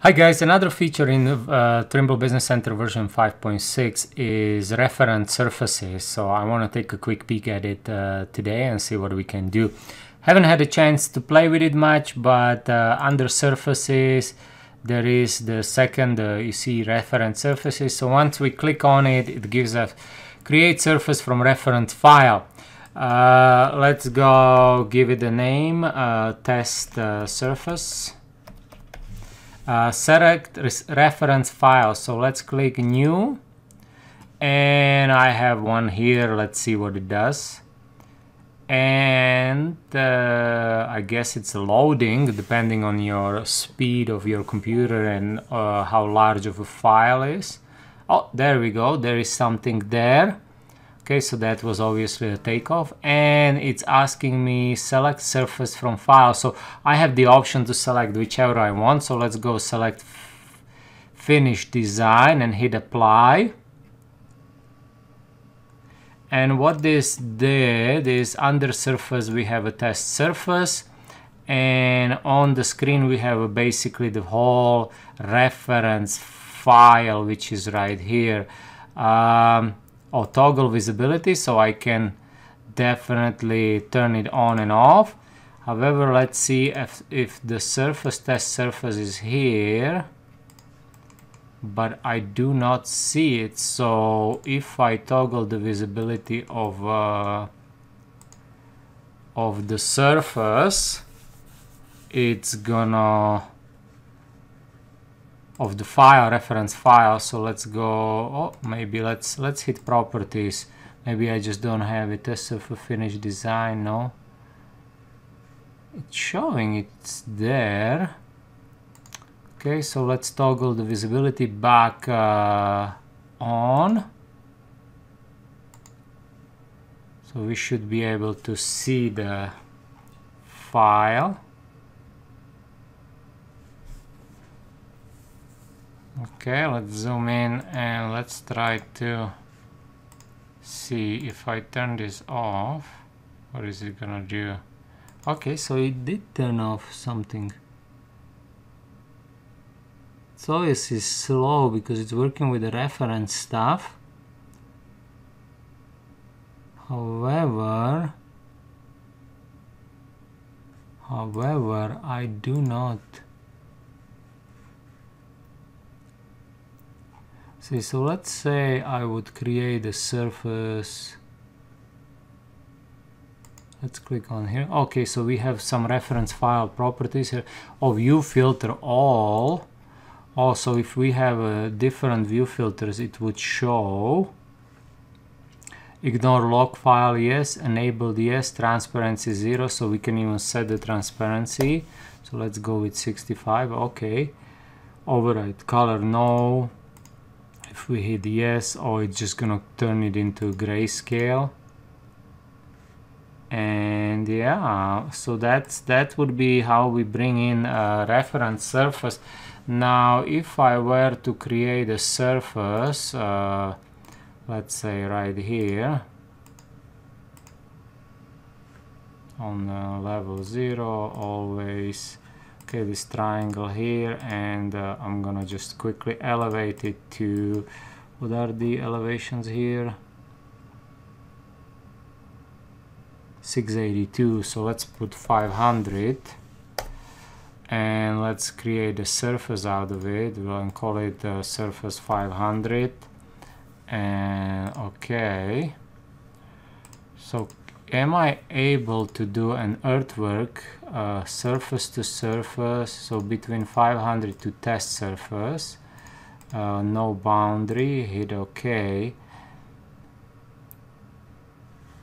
Hi guys, another feature in uh, Trimble Business Center version 5.6 is reference surfaces. So I want to take a quick peek at it uh, today and see what we can do. Haven't had a chance to play with it much, but uh, under surfaces there is the second, uh, you see reference surfaces. So once we click on it, it gives us create surface from reference file. Uh, let's go give it a name, uh, test surface uh, select reference file. So let's click new. And I have one here. Let's see what it does. And uh, I guess it's loading depending on your speed of your computer and uh, how large of a file is. Oh there we go. There is something there Okay, so that was obviously a takeoff and it's asking me select surface from file. So I have the option to select whichever I want. So let's go select finish design and hit apply. And what this did is under surface we have a test surface and on the screen we have basically the whole reference file which is right here. Um, or toggle visibility so I can definitely turn it on and off. However let's see if, if the surface test surface is here but I do not see it. So if I toggle the visibility of uh, of the surface it's gonna of the file reference file so let's go oh maybe let's let's hit properties. Maybe I just don't have it as a finished design no? It's showing it's there. Okay so let's toggle the visibility back uh, on. So we should be able to see the file Okay, let's zoom in and let's try to see if I turn this off, what is it gonna do? Okay, so it did turn off something. So it's obviously slow because it's working with the reference stuff. However, however, I do not See, so let's say I would create a surface. Let's click on here. Okay, so we have some reference file properties here. Oh, view filter all. Also, if we have uh, different view filters, it would show. Ignore log file, yes. Enabled, yes. Transparency, zero. So we can even set the transparency. So let's go with 65. Okay. Override color, no if we hit yes or it's just gonna turn it into grayscale. And yeah so that's that would be how we bring in a reference surface. Now if I were to create a surface uh, let's say right here on uh, level 0 always okay this triangle here and uh, I'm gonna just quickly elevate it to what are the elevations here? 682 so let's put 500 and let's create a surface out of it. We'll call it uh, surface 500 and okay. So am I able to do an earthwork uh, surface to surface so between 500 to test surface uh, no boundary hit OK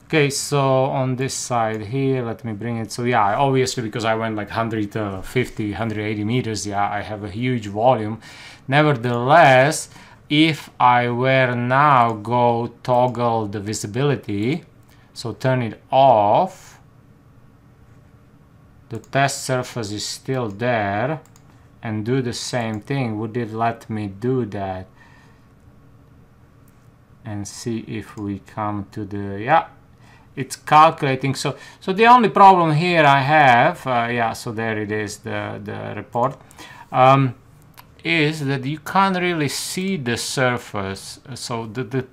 okay so on this side here let me bring it so yeah obviously because I went like 150 180 meters yeah I have a huge volume nevertheless if I were now go toggle the visibility so turn it off. The test surface is still there and do the same thing. Would it let me do that? And see if we come to the, yeah, it's calculating. So, so the only problem here I have, uh, yeah, so there it is, the, the report. Um, is that you can't really see the surface. So the, the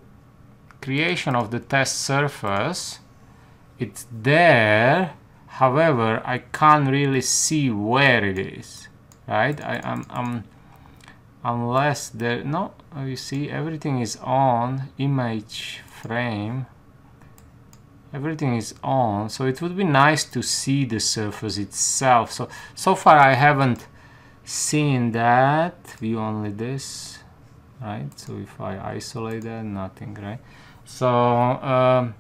creation of the test surface, it's there. However, I can't really see where it is, right? I, am I'm, I'm unless there, no, you see everything is on image frame. Everything is on so it would be nice to see the surface itself. So so far I haven't seen that view only this right? So if I isolate that nothing right? So um,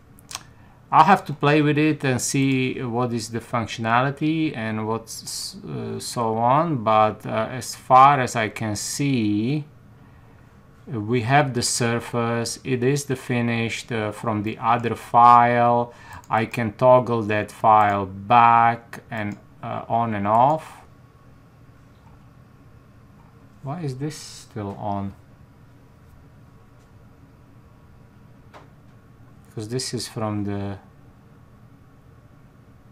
I'll have to play with it and see what is the functionality and what's uh, so on but uh, as far as I can see we have the surface it is the finished uh, from the other file. I can toggle that file back and uh, on and off. Why is this still on because this is from the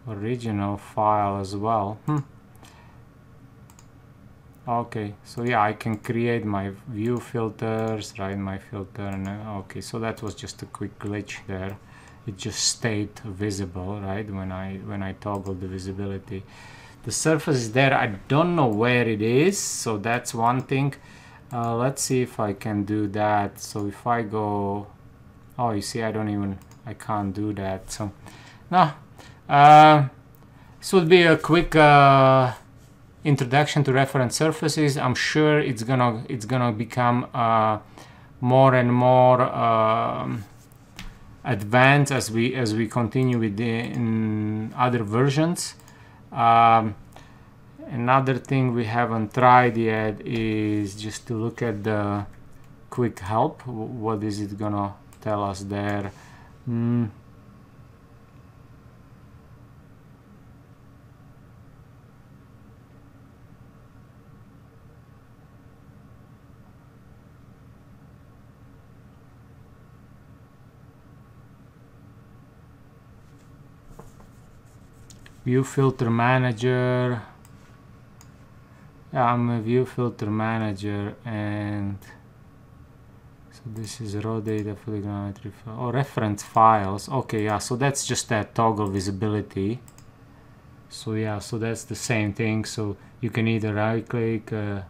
original file as well. Hmm. Okay so yeah I can create my view filters write my filter and uh, okay so that was just a quick glitch there. It just stayed visible right when I when I toggle the visibility. The surface is there. I don't know where it is so that's one thing. Uh, let's see if I can do that. So if I go oh you see I don't even I can't do that so no uh, this would be a quick uh, introduction to reference surfaces. I'm sure it's gonna it's gonna become uh, more and more um, advanced as we as we continue with the in other versions. Um, another thing we haven't tried yet is just to look at the quick help. What is it gonna tell us there mm. view filter manager yeah, I'm a view filter manager and so this is raw data photogrammetry oh reference files. Okay yeah so that's just that toggle visibility. So yeah so that's the same thing. So you can either right click uh,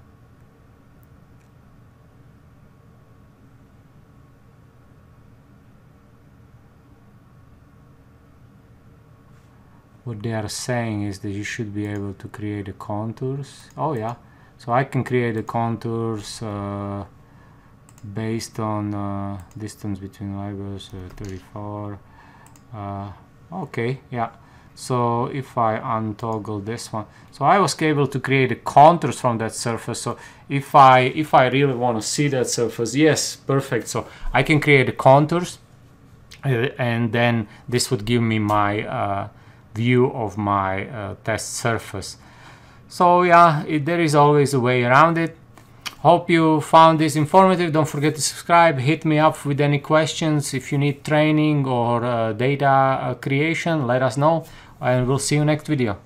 what they are saying is that you should be able to create the contours. Oh yeah. So I can create the contours uh, based on uh, distance between Legos uh, 34 uh, okay yeah so if I untoggle this one so I was able to create the contours from that surface so if I if I really want to see that surface yes perfect so I can create the contours uh, and then this would give me my uh, view of my uh, test surface. So yeah, it, there is always a way around it. Hope you found this informative. Don't forget to subscribe. Hit me up with any questions. If you need training or uh, data uh, creation, let us know. And we'll see you next video.